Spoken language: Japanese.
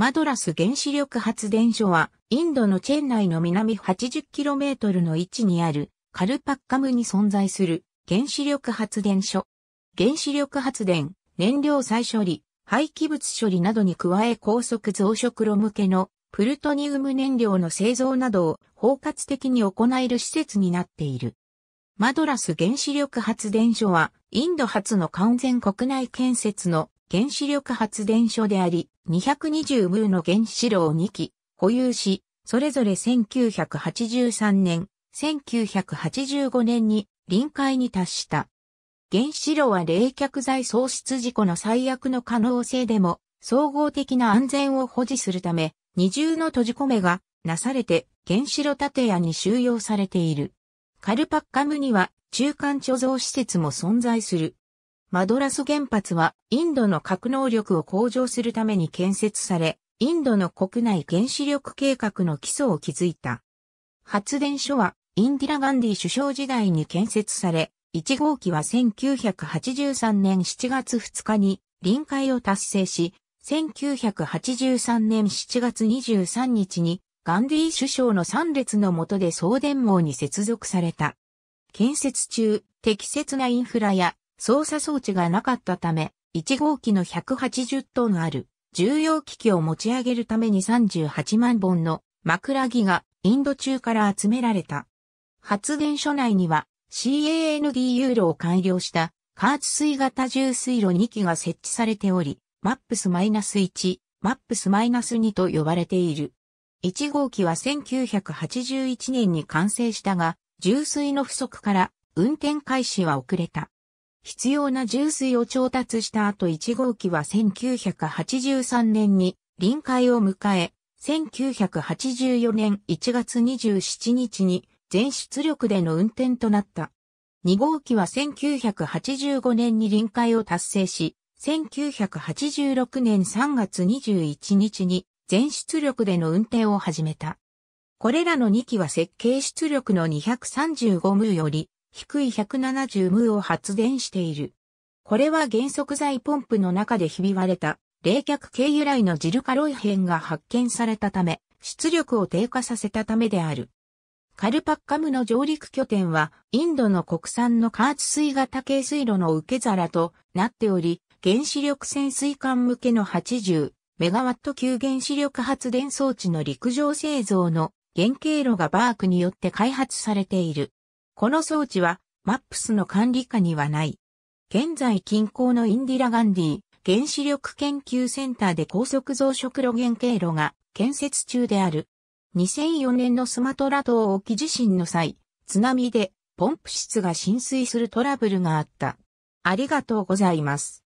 マドラス原子力発電所は、インドのチェン内の南 80km の位置にあるカルパッカムに存在する原子力発電所。原子力発電、燃料再処理、廃棄物処理などに加え高速増殖炉向けのプルトニウム燃料の製造などを包括的に行える施設になっている。マドラス原子力発電所は、インド初の完全国内建設の原子力発電所であり、220ムーの原子炉を2機保有し、それぞれ1983年、1985年に臨界に達した。原子炉は冷却剤喪失事故の最悪の可能性でも、総合的な安全を保持するため、二重の閉じ込めがなされて原子炉建屋に収容されている。カルパッカムには中間貯蔵施設も存在する。マドラス原発はインドの核能力を向上するために建設され、インドの国内原子力計画の基礎を築いた。発電所はインディラ・ガンディ首相時代に建設され、1号機は1983年7月2日に臨界を達成し、1983年7月23日にガンディ首相の参列の下で送電網に接続された。建設中、適切なインフラや操作装置がなかったため、1号機の180トンある重要機器を持ち上げるために38万本の枕木がインド中から集められた。発電所内には CAND ユーロを改良した加圧水型重水路2機が設置されており、MAPS-1、MAPS-2 と呼ばれている。1号機は1981年に完成したが、重水の不足から運転開始は遅れた。必要な重水を調達した後1号機は1983年に臨界を迎え、1984年1月27日に全出力での運転となった。2号機は1985年に臨界を達成し、1986年3月21日に全出力での運転を始めた。これらの2機は設計出力の235ムーより低い170ムーを発電している。これは原則剤ポンプの中でひび割れた冷却系由来のジルカロイ片が発見されたため、出力を低下させたためである。カルパッカムの上陸拠点は、インドの国産の加圧水型軽水路の受け皿となっており、原子力潜水艦向けの80メガワット級原子力発電装置の陸上製造の原型炉がバークによって開発されている。この装置は、マップスの管理下にはない。現在近郊のインディラ・ガンディ原子力研究センターで高速増殖炉原経路が建設中である。2004年のスマトラ島沖地震の際、津波でポンプ室が浸水するトラブルがあった。ありがとうございます。